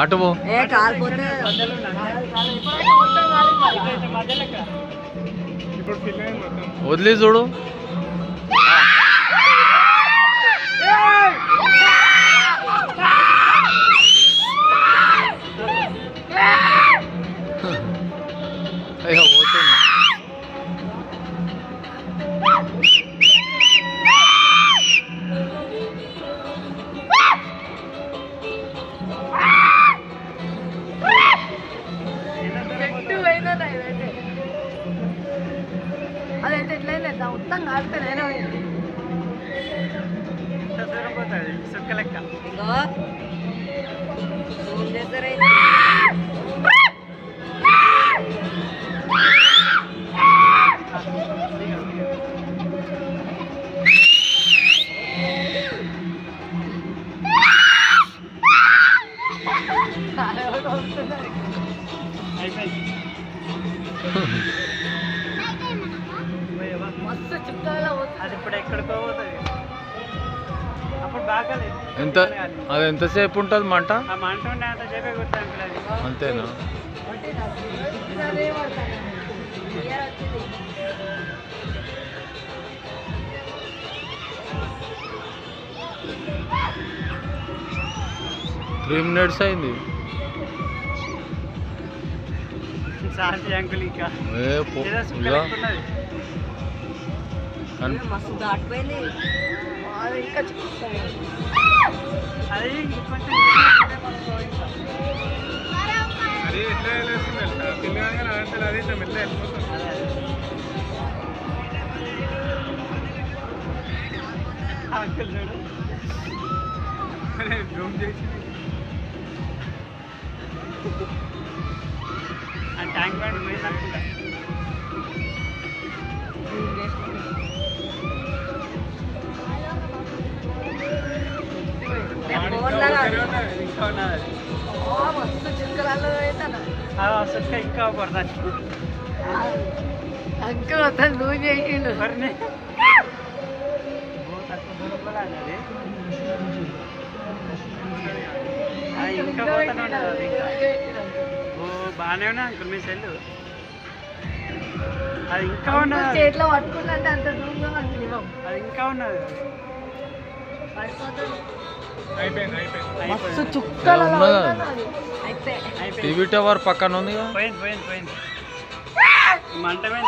అటు వదిలి చూడు. అదైతే ఎట్లయింది మొత్తం కాలితే నేనే పోయింది సుక్క లెక్క ఇగో జూమ్ చేస్తారా అయిపోయింది అది ఇప్పుడు ఎక్కడికో పోతుంది. అప్పుడు బాగా లేదు. ఎంత అది ఎంతసేపు ఉంటుంది మంట? ఆ మంట ఉండే అంతేనా. త్రీ మినిట్స్ అయింది. అంకుల్ ఇంకా. ఏ పో మస్తు దాటిపోయింది అది ఇంకా అది కొంచెం అది ఎట్లా వెళ్ళేస్తుంది కాగానే అదంతా అది ఇట్లా మెల్ల వెళ్ళిపోతుంది అంకుల్ చూడు జూమ్ చేసి. ఆ ట్యాంక్ బండ్ పోయింది అనుకుంటా సుక్క ఇంకా పడతాను అంకుల్ మొత్తం లూజ్ చేసిండు అది ఇంకా పోతానే ఓ బాగానే ఉన్నా అంకుల్ మీ సెల్ అది ఇంకా ఉన్నది. చేతిలో పట్టుకుంటే అంత దూరంగా అది ఇంకా ఉన్నది. మస్తు అయిపోయింది. టీవీ టవర్ పక్కన పోయింది మంటమే